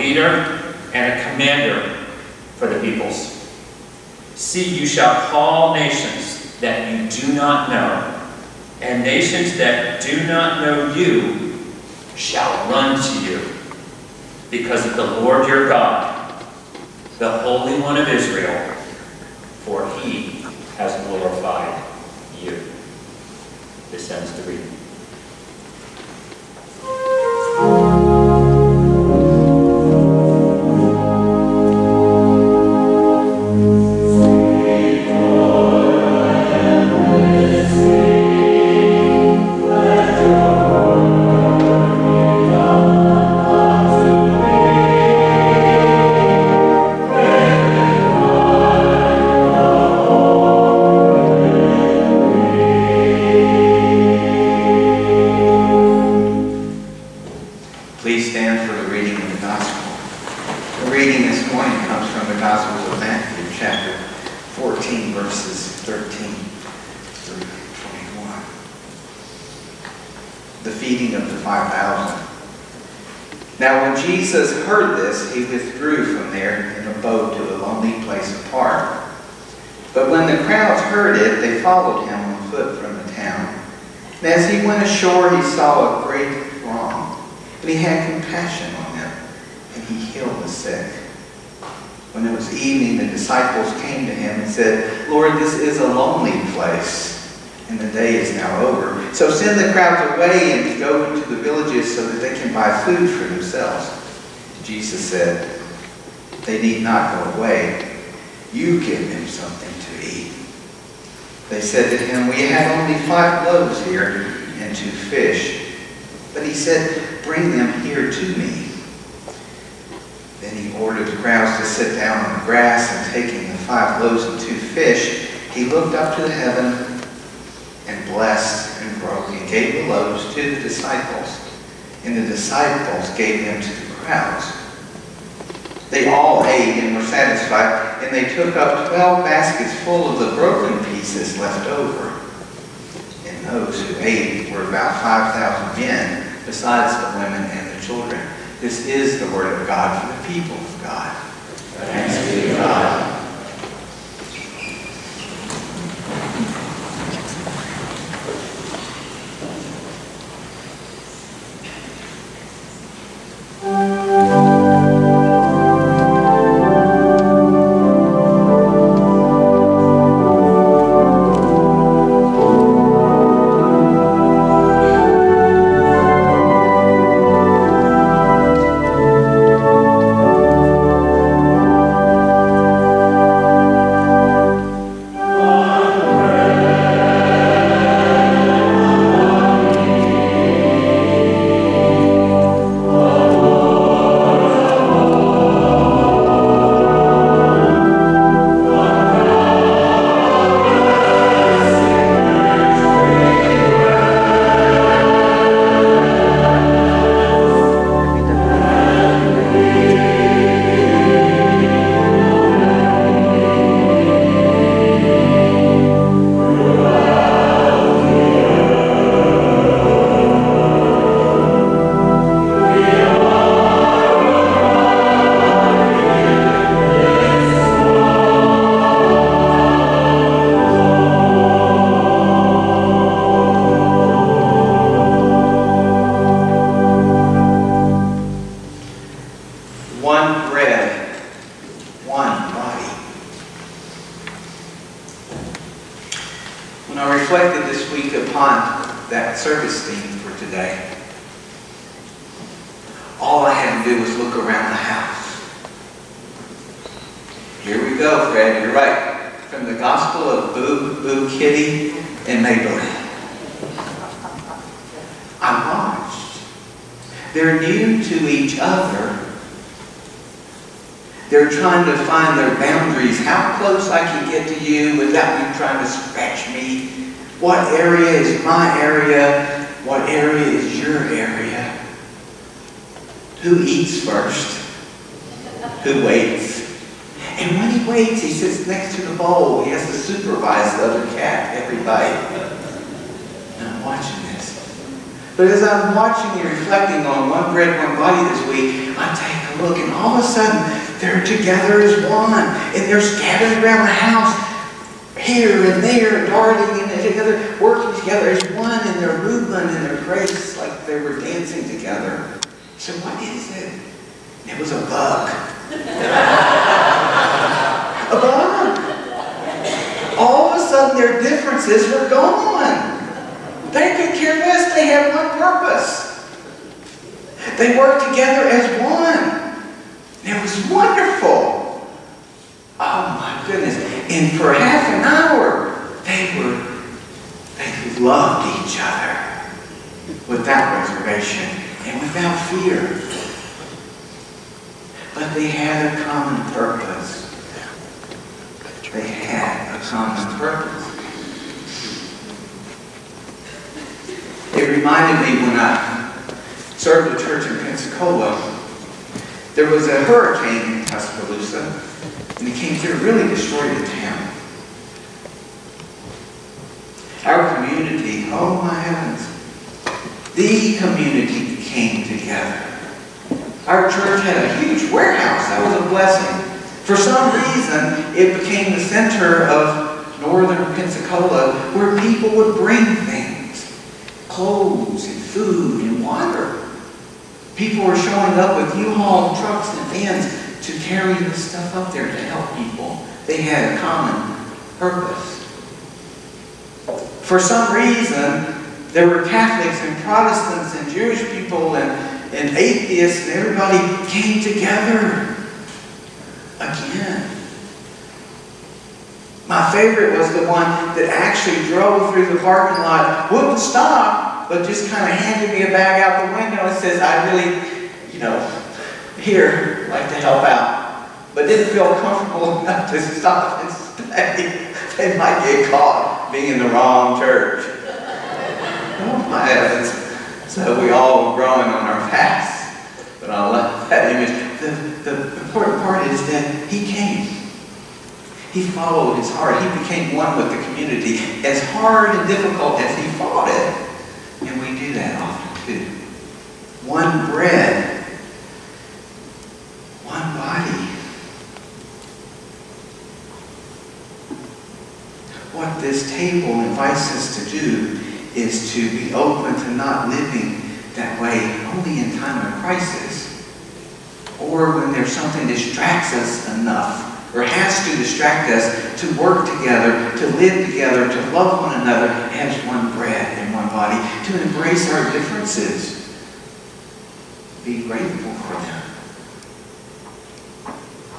leader and a commander for the peoples. See, you shall call nations that you do not know, and nations that do not know you shall run to you, because of the Lord your God, the Holy One of Israel, for he has glorified you. This ends the reading. So send the crowds away and go into the villages so that they can buy food for themselves. Jesus said, They need not go away. You give them something to eat. They said to him, We have only five loaves here and two fish. But he said, Bring them here to me. Then he ordered the crowds to sit down on the grass, and taking the five loaves and two fish, he looked up to heaven and blessed broke and gave the loaves to the disciples. And the disciples gave them to the crowds. They all ate and were satisfied, and they took up twelve baskets full of the broken pieces left over. And those who ate were about 5,000 men, besides the women and the children. This is the word of God for the people of God. Thanks be to God. One bread, one body this week, I take a look and all of a sudden they're together as one. And they're scattered around the house, here and there, darting and together, working together as one in their movement and their grace, like they were dancing together. So what is it? It was a bug. a bug. All of a sudden their differences were gone. They could care less. They had one purpose. They worked together as one. It was wonderful. Oh my goodness. And for half an hour, they were, they loved each other without reservation and without fear. But they had a common purpose. They had a common purpose. It reminded me when I served a church in Pensacola, there was a hurricane in Tuscaloosa, and it came through, and really destroyed the town. Our community, oh my heavens, the community came together. Our church had a huge warehouse. That was a blessing. For some reason, it became the center of northern Pensacola where people would bring things. Clothes and food and water. People were showing up with U-Haul trucks and vans to carry the stuff up there to help people. They had a common purpose. For some reason, there were Catholics and Protestants and Jewish people and, and atheists, and everybody came together again. My favorite was the one that actually drove through the parking lot, wouldn't stop, but just kind of handed me a bag out the window and says, I really, you know, here, like to help out. But didn't feel comfortable enough to stop and stay. They might get caught being in the wrong church. Oh my heavens. So we all were growing on our fast. But I love that image. The, the important part is that he came. He followed his heart. He became one with the community. As hard and difficult as he fought it. And we do that often too. One bread. One body. What this table invites us to do is to be open to not living that way only in time of crisis or when there's something distracts us enough or has to distract us to work together, to live together, to love one another as one bread body, to embrace our differences. Be grateful for them.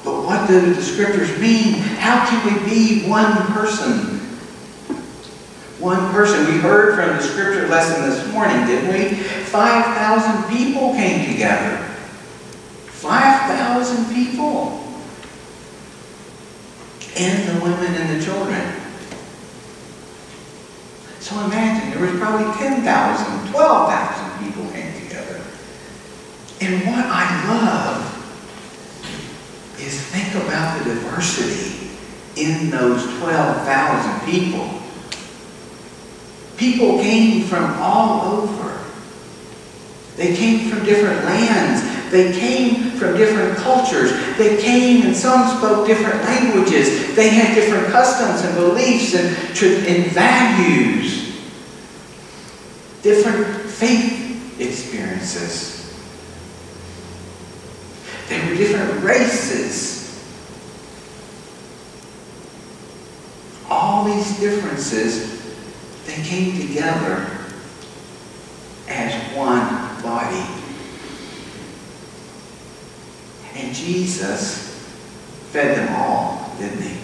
But what do the scriptures mean? How can we be one person? One person. We heard from the scripture lesson this morning, didn't we? 5,000 people came together. 5,000 people. And the women and the children. So imagine, there was probably 10,000, 12,000 people came together. And what I love is think about the diversity in those 12,000 people. People came from all over. They came from different lands. They came from different cultures. They came and some spoke different languages. They had different customs and beliefs and, and values. Different faith experiences. They were different races. All these differences, they came together And Jesus fed them all, didn't he?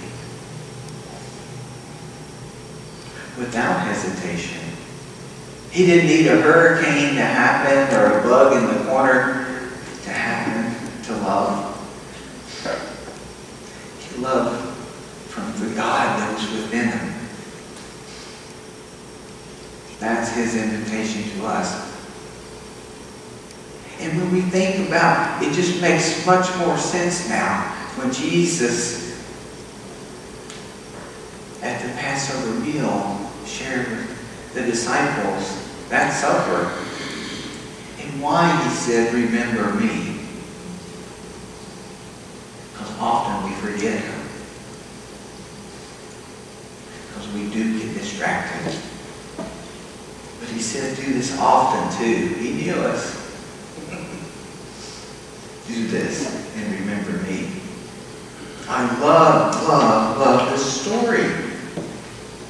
Without hesitation. He didn't need a hurricane to happen or a bug in the corner to happen to love. He loved from the God that was within him. That's his invitation to us. And when we think about it, just makes much more sense now when Jesus at the Passover meal shared with the disciples that supper and why he said, remember me. Because often we forget him. Because we do get distracted. But he said, do this often too. He knew us. Do this and remember me. I love, love, love this story.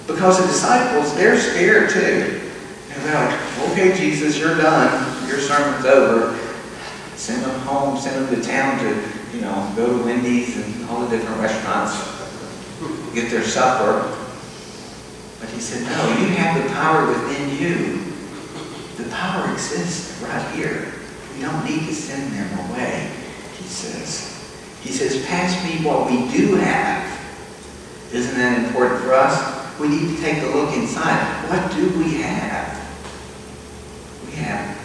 Because the disciples, they're scared too. And they're like, okay, Jesus, you're done. Your sermon's over. Send them home, send them to town to, you know, go to Wendy's and all the different restaurants, get their supper. But he said, no, you have the power within you. The power exists right here. We don't need to send them away, he says. He says, pass me what we do have. Isn't that important for us? We need to take a look inside. What do we have? We have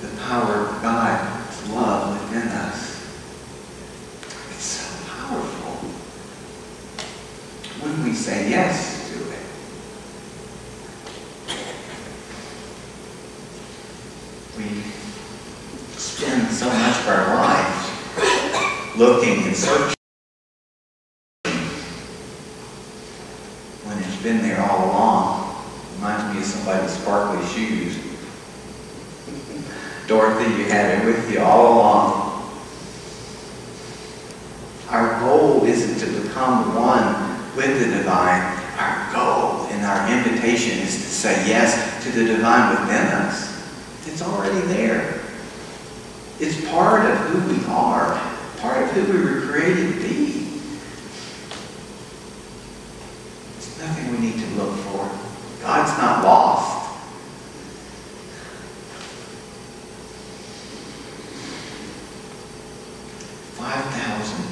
the power of God's love within us. It's so powerful. When we say yes to it. We spend so much of our lives looking and searching when it's been there all along. Reminds me of somebody's sparkly shoes. Dorothy, you had it with you all along. Our goal isn't to become one with the divine. Our goal and our invitation is to say yes to the divine within us. It's already there. It's part of who we are, part of who we were created to be. It's nothing we need to look for. God's not lost. Five thousand.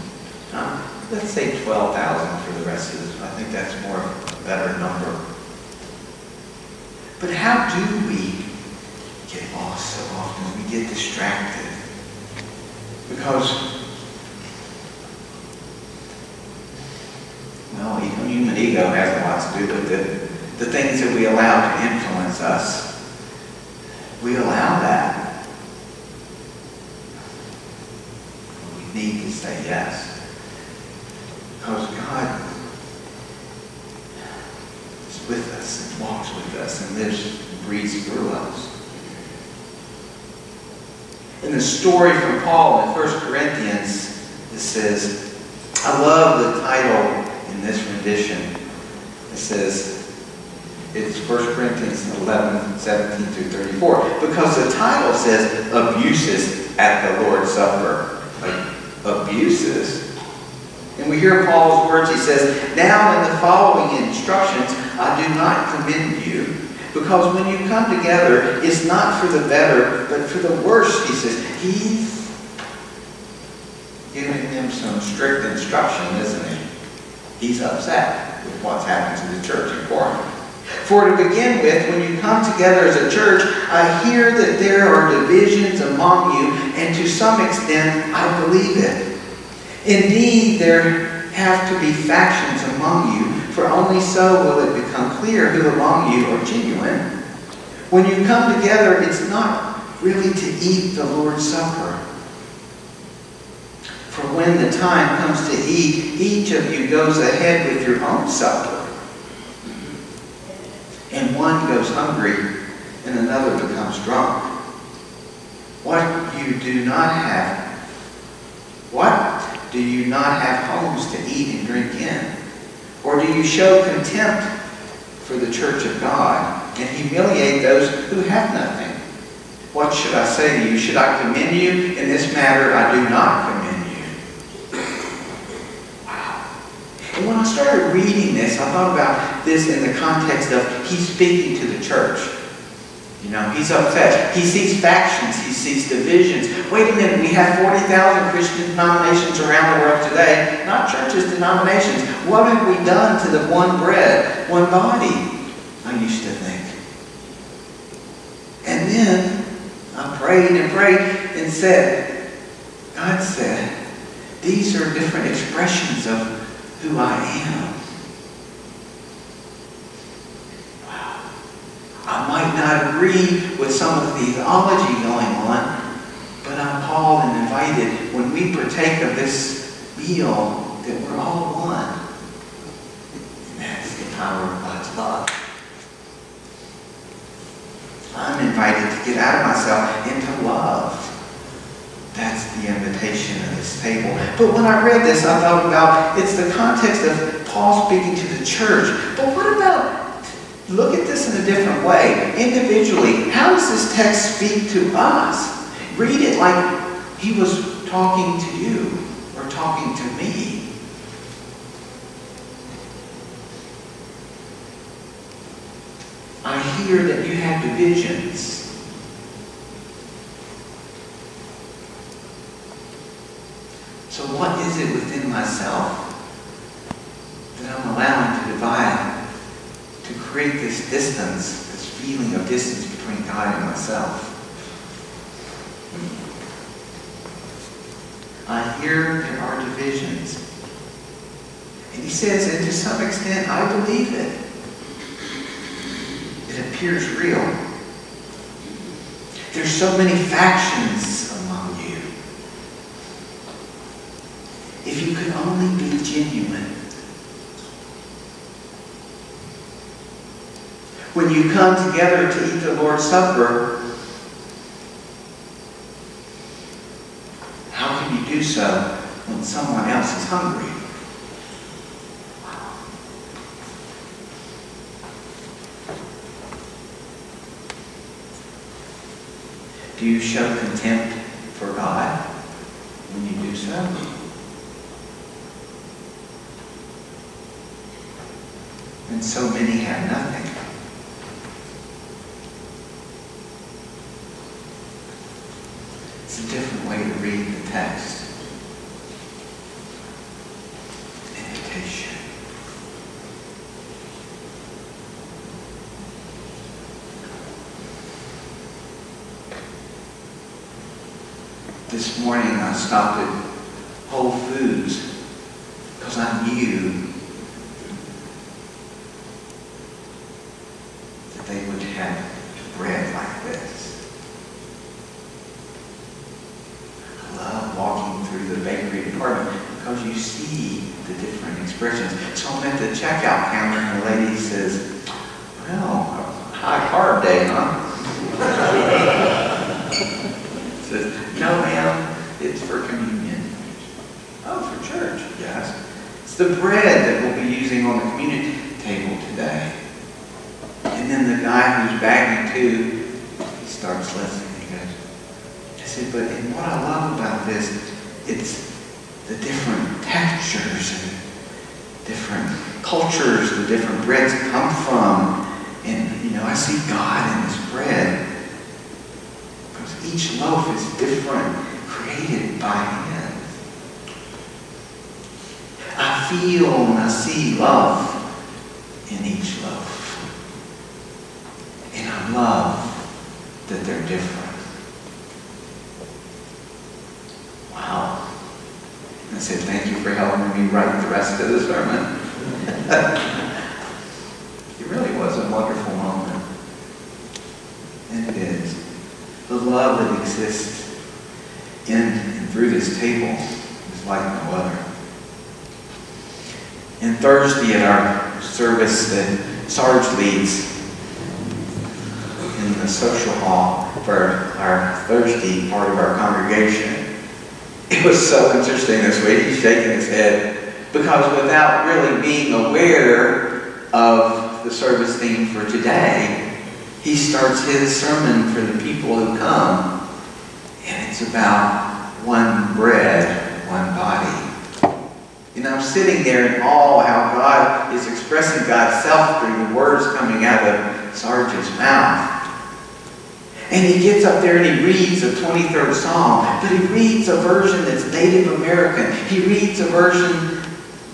Uh, let's say twelve thousand for the rest of this. I think that's more a better number. But how do we get lost so often? We get distracted. Because, well, even human ego has a lot to do with it. The things that we allow to influence us. We allow that. We need to say yes. Because God is with us and walks with us and lives and breathes through us. In the story from Paul in 1 Corinthians, it says, I love the title in this rendition. It says, it's 1 Corinthians 11, 17 through 34. Because the title says abuses at the Lord's Supper. Abuses. And we hear Paul's words. He says, Now in the following instructions, I do not commend you. Because when you come together, it's not for the better, but for the worse, he says. He's giving them some strict instruction, isn't he? He's upset with what's happened to the church in Corinth. For to begin with, when you come together as a church, I hear that there are divisions among you, and to some extent, I believe it. Indeed, there have to be factions among you, for only so will it become clear who among you are genuine. When you come together, it's not really to eat the Lord's Supper. For when the time comes to eat, each of you goes ahead with your own supper. And one goes hungry, and another becomes drunk. What you do not have, what do you not have homes to eat and drink in? Or do you show contempt for the church of God and humiliate those who have nothing? What should I say to you? Should I commend you? In this matter, I do not commend you. Wow. And when I started reading this, I thought about this in the context of he's speaking to the church. You know, he's upset. He sees factions. He sees divisions. Wait a minute, we have 40,000 Christian denominations around the world today. Not churches, denominations. What have we done to the one bread, one body? I used to think. And then I prayed and prayed and said, God said, these are different expressions of who I am. I not agree with some of the theology going on, but I'm called and invited when we partake of this meal that we're all one. And that's the power of God's love. I'm invited to get out of myself into love. That's the invitation of this table. But when I read this, I thought about it's the context of Paul speaking to the church. But look at this in a different way? Individually, how does this text speak to us? Read it like he was talking to you or talking to me. I hear that you have divisions. So what is it within myself that I'm allowing to divide, create this distance, this feeling of distance between God and myself? I hear there are divisions. And he says, and to some extent, I believe it. It appears real. There's so many factions among you. If you could only be genuine. When you come together to eat the Lord's Supper, how can you do so when someone else is hungry? Do you show contempt for God when you do so? And so many have nothing. It's a different way to read the text. Invitation. This morning I stopped at Whole Foods because I knew that they would have bread like this. I love walking through the bakery department because you see the different expressions. So I'm at the checkout counter and the lady says, well, a high carb day, huh? says, no ma'am, it's for communion. Oh, for church, yes. It's the bread that we'll be using on the communion table today. And then the guy who's bagging too, he starts listening. He goes, I said, but and what I love about this, it's the different textures and different cultures the different breads come from. And, you know, I see God in this bread. Because each loaf is different, created by Him. I feel and I see love in each loaf. And I love that they're different. Wow. I said, thank you for helping me write the rest of the sermon. it really was a wonderful moment. And it is. The love that exists in and through this table is like no other. And Thursday at our service that Sarge leads in the social hall for our Thursday part of our congregation, it was so interesting this week. He's shaking his head because without really being aware of the service theme for today, he starts his sermon for the people who come, and it's about one bread, one body. And I'm sitting there in awe how God is expressing God's self through the words coming out of Sarge's mouth. And he gets up there and he reads a 23rd Psalm, but he reads a version that's Native American. He reads a version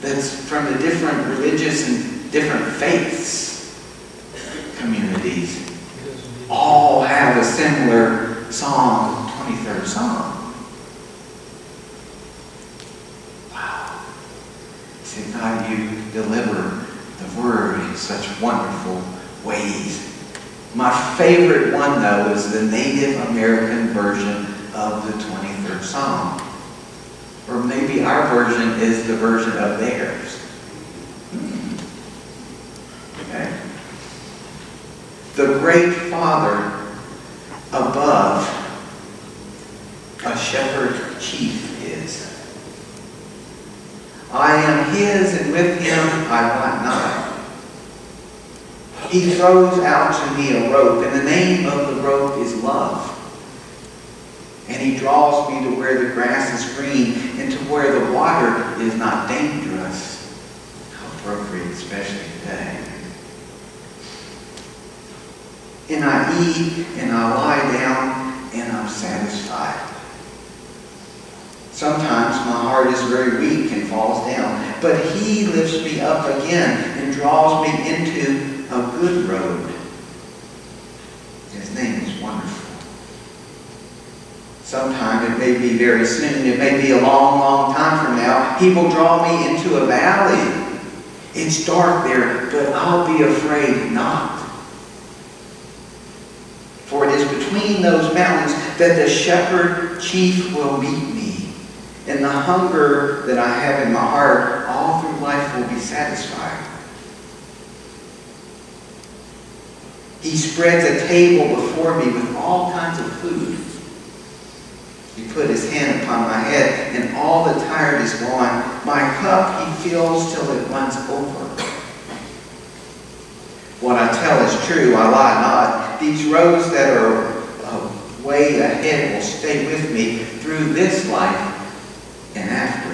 that's from the different religious and different faiths communities. All have a similar song, 23rd Psalm. Wow. Said, God, you deliver the word in such wonderful ways. My favorite one, though, is the Native American version of the 23rd Psalm. Or maybe our version is the version of theirs. Hmm. Okay. The great Father above a shepherd chief is. I am his, and with him I want not. He throws out to me a rope, and the name of the rope is love. And he draws me to where the grass is green and to where the water is not dangerous. How appropriate, especially today. And I eat and I lie down and I'm satisfied. Sometimes my heart is very weak and falls down, but he lifts me up again and draws me into a good road. His name is wonderful. Sometime it may be very soon, it may be a long, long time from now, he will draw me into a valley. It's dark there, but I'll be afraid not. For it is between those mountains that the shepherd chief will meet me. And the hunger that I have in my heart all through life will be satisfied. He spreads a table before me with all kinds of food. He put his hand upon my head, and all the tired is gone. My cup he fills till it runs over. What I tell is true, I lie not. These roads that are um, way ahead will stay with me through this life and after.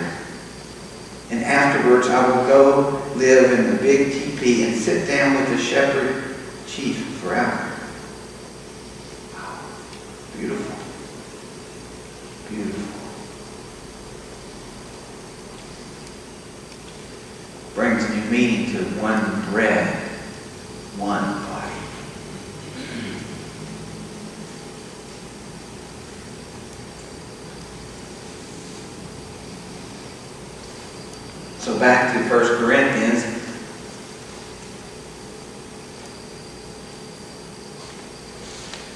And afterwards I will go live in the big teepee and sit down with the shepherd chief forever. Beautiful. Beautiful. Brings new meaning to one bread, one body. So back to 1 Corinthians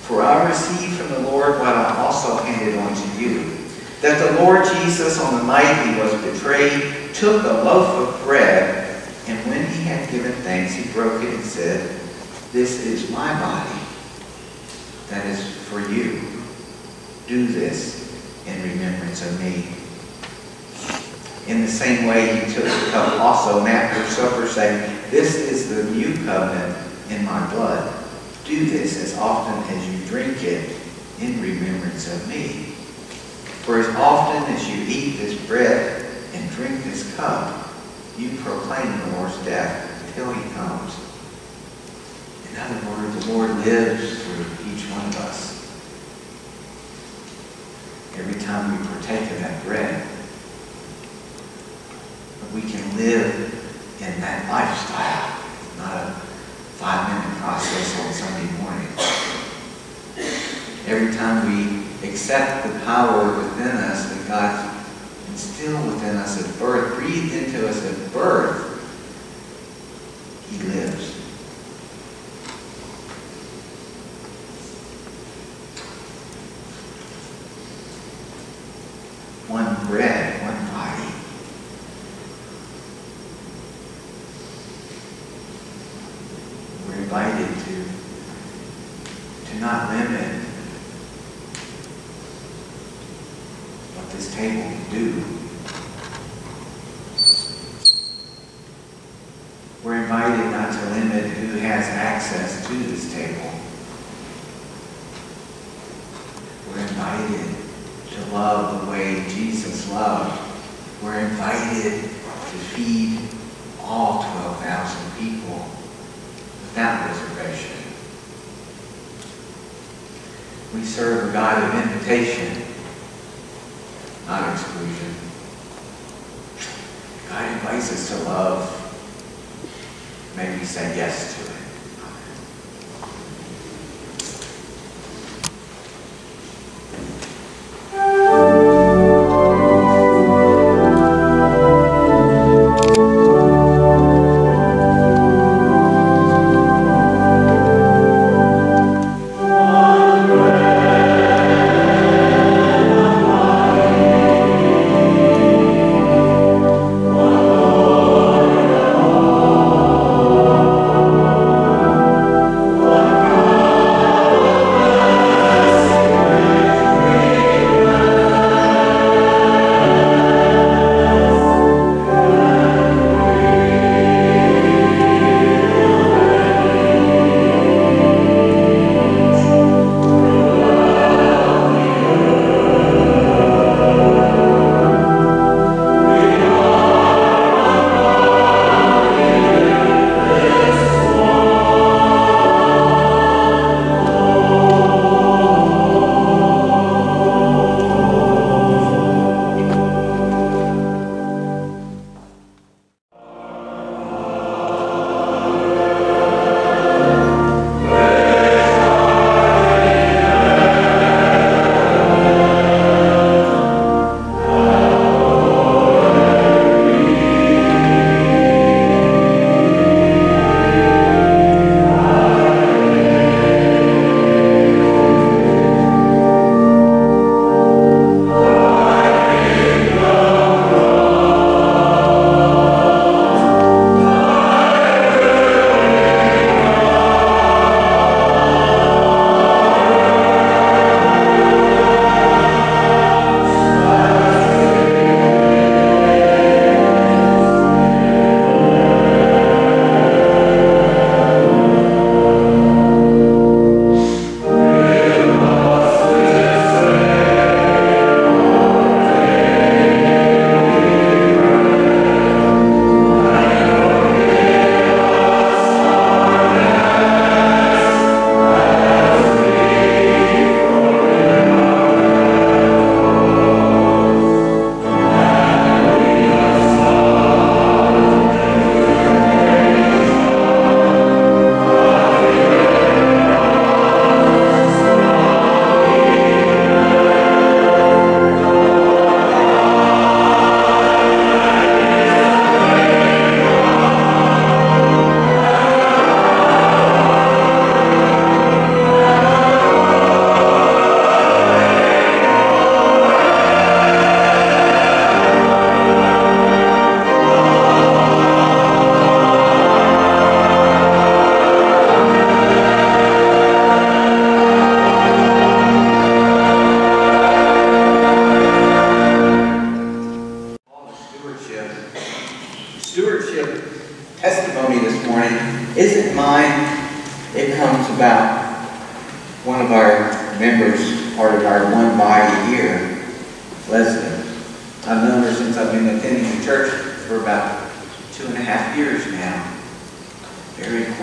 For I received from the Lord what I also handed on to you. That the Lord Jesus, on the night he was betrayed, took a loaf of bread, and when he had given thanks, he broke it and said, This is my body that is for you. Do this in remembrance of me. In the same way, he took the cup also, after supper, saying, This is the new covenant in my blood. Do this as often as you drink it in remembrance of me. For as often as you eat this bread and drink this cup, you proclaim the Lord's death until he comes. In other words, the Lord lives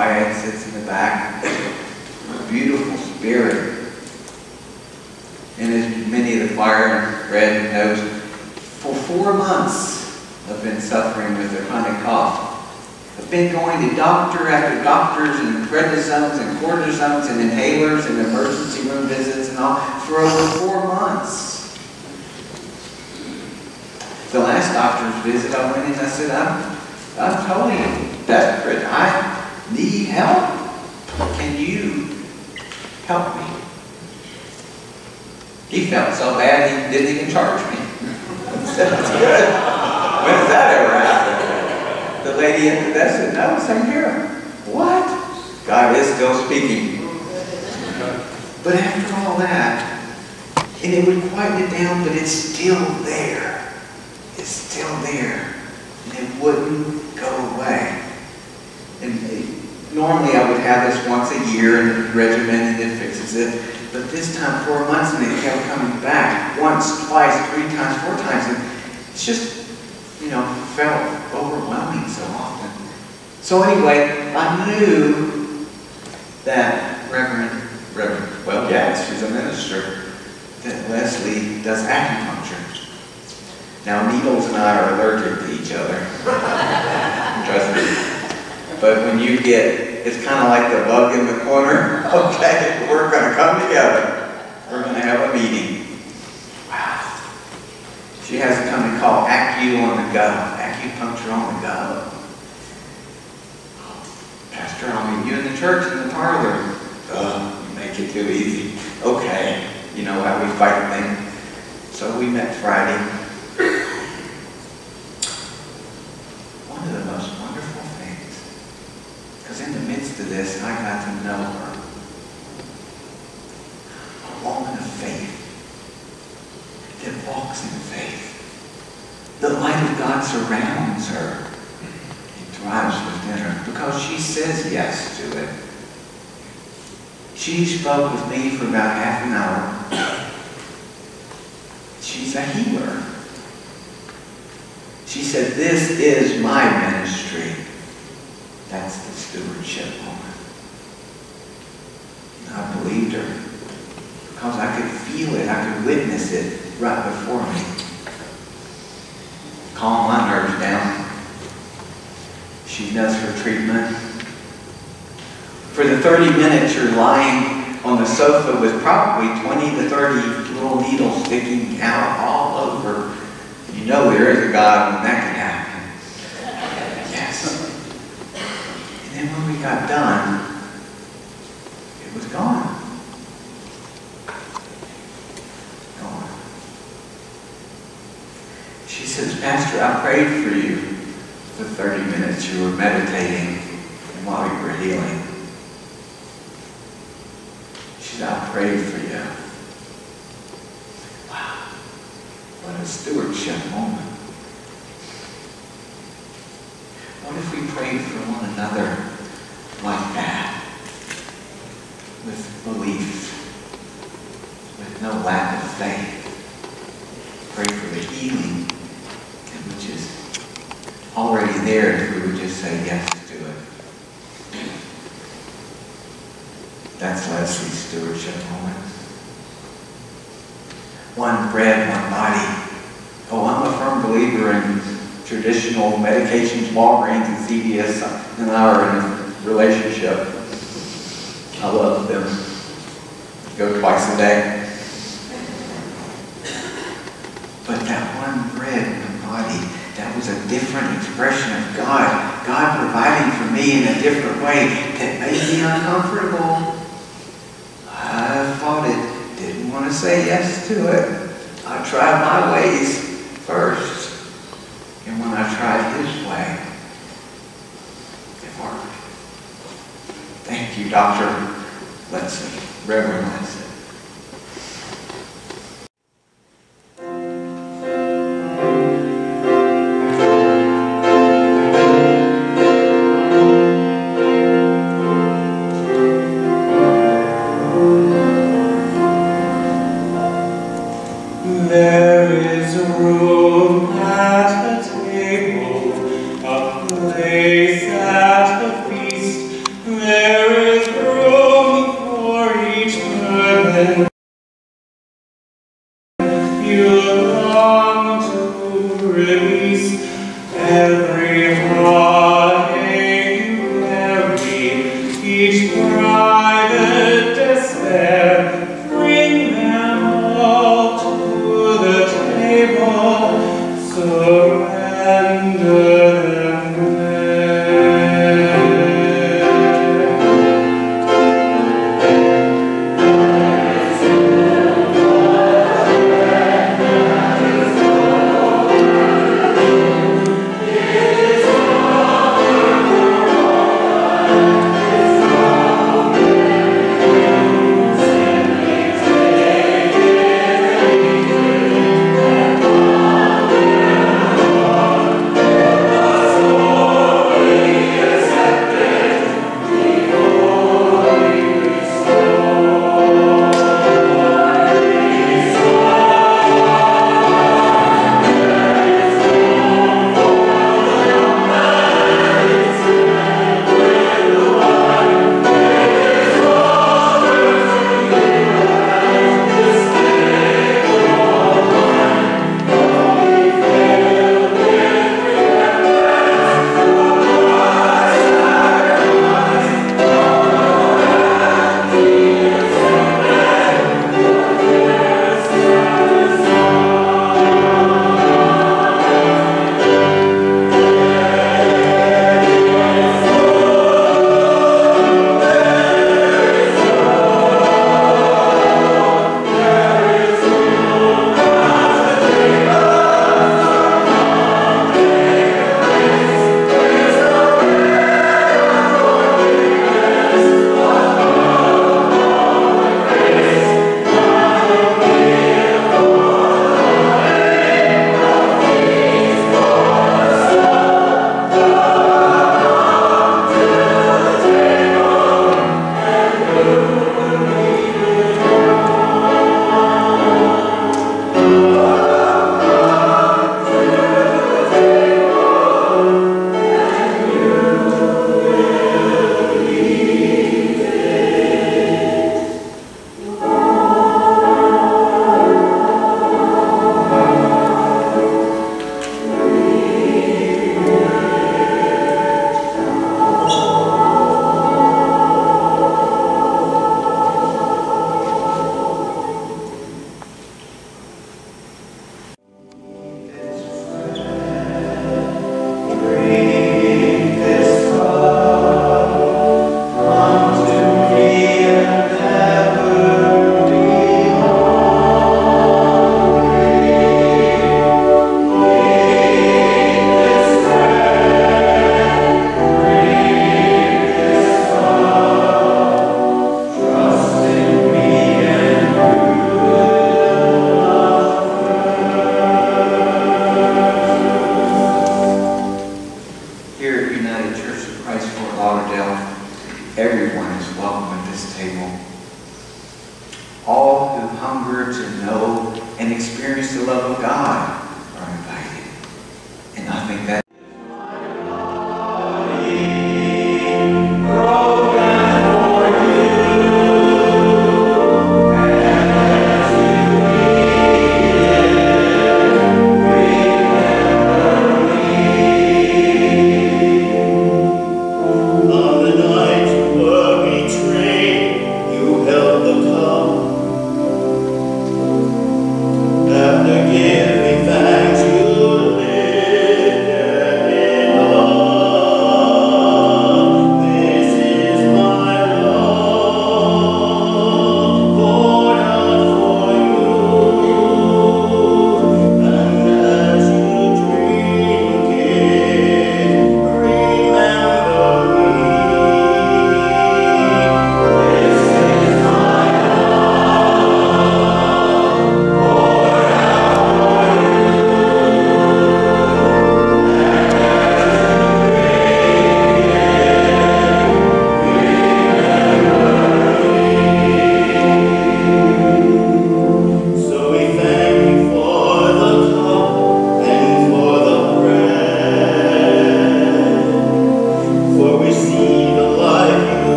Quiet, sits in the back, A beautiful spirit. And as many of the choir read knows, for four months I've been suffering with a chronic cough. I've been going to doctor after doctors and prednisones and cortisones and inhalers and emergency room visits and all for over four months. The last doctor's visit I went in, I said, I'm, I'm totally desperate. I need help. Can you help me? He felt so bad he didn't even charge me. That's good. When has that ever happened? The lady at the desk said, no, same here. What? God is still speaking. But after all that, and it would quieten it down, but it's still there. It's still there. And it wouldn't go away. And normally I would have this once a year and the regimen and it fixes it. But this time, four months, and it kept coming back. Once, twice, three times, four times. And it's just, you know, felt overwhelming So often. So anyway, I knew that Reverend, Reverend, well, yes, she's a minister, that Leslie does acupuncture. Now, needles and I are allergic to each other. Trust me. But when you get, it's kind of like the bug in the corner. Okay, we're going to come together. We're going to have a meeting. Wow. She has something called Acu on the go, acupuncture on the go. Pastor, I'll meet you in the church in the parlor. Oh, you make it too easy. Okay, you know how we fight things. So we met Friday. One of the most wonderful things, because in the midst of this, I got to know her. A woman of faith that walks in faith. The light of God surrounds her. It thrives within her because she says yes to it. She spoke with me for about half an hour. She's a healer. She said, This is my ministry. That's the stewardship moment. And I believed her because I could feel it, I could witness it right before me. Calm my nerves down. She does her treatment. For the 30 minutes you're lying on the sofa with probably 20 to 30 little needles sticking out all over. You know there is a God when that can happen. Yes. And when we got done, it was gone. Gone. She says, Pastor, I prayed for you for 30 minutes. You were meditating and while you were healing. She said, I prayed for you. Wow. What a stewardship moment. What if we prayed for one another like that? With belief, with no lack of faith. Pray for the healing, which is already there if we would just say yes to it. That's Leslie's stewardship moment. Bread, one body. Oh, I'm a firm believer in traditional medications, Walgreens and CVS and a relationship. I love them. Go twice a day. But that one bread and body, that was a different expression of God. God providing for me in a different way that made me uncomfortable. I fought it, didn't want to say yes to it. Tried my ways first. And when I tried his way, it worked. Thank you, Dr. Leslie, Reverend Leslie. Place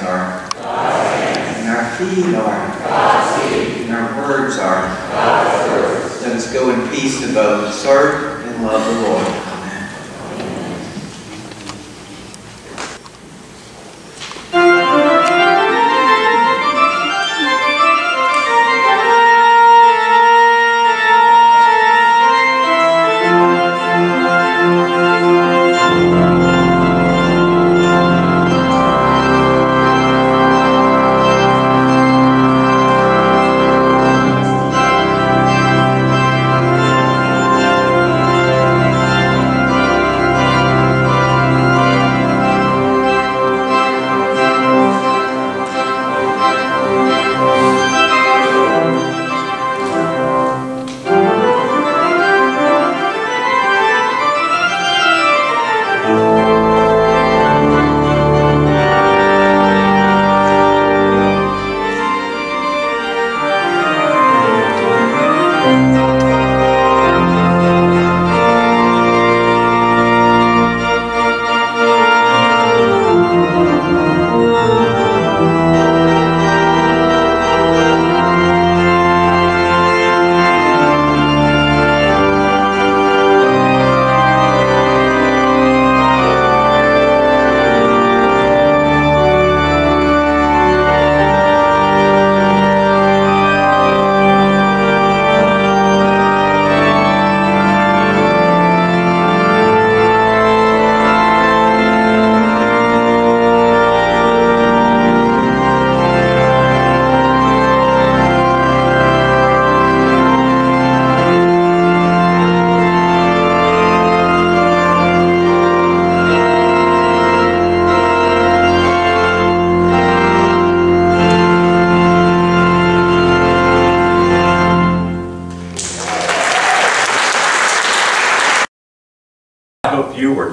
hands are and our feet are and our words are. Let us go in peace to both serve and love the Lord.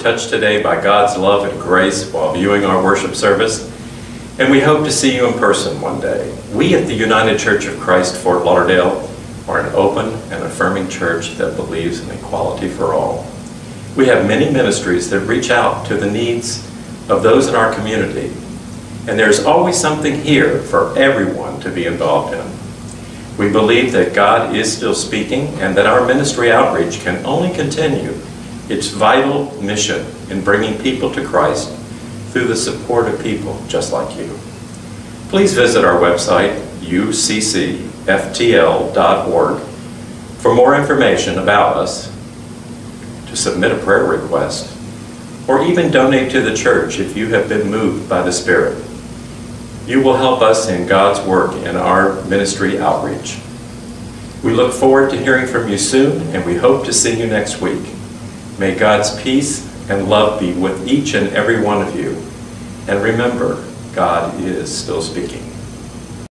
Touched today by God's love and grace while viewing our worship service, and we hope to see you in person one day. We at the United Church of Christ, Fort Lauderdale, are an open and affirming church that believes in equality for all. We have many ministries that reach out to the needs of those in our community, and there's always something here for everyone to be involved in. We believe that God is still speaking and that our ministry outreach can only continue its vital mission in bringing people to Christ through the support of people just like you. Please visit our website, uccftl.org, for more information about us, to submit a prayer request, or even donate to the church if you have been moved by the Spirit. You will help us in God's work in our ministry outreach. We look forward to hearing from you soon, and we hope to see you next week. May God's peace and love be with each and every one of you. And remember, God is still speaking.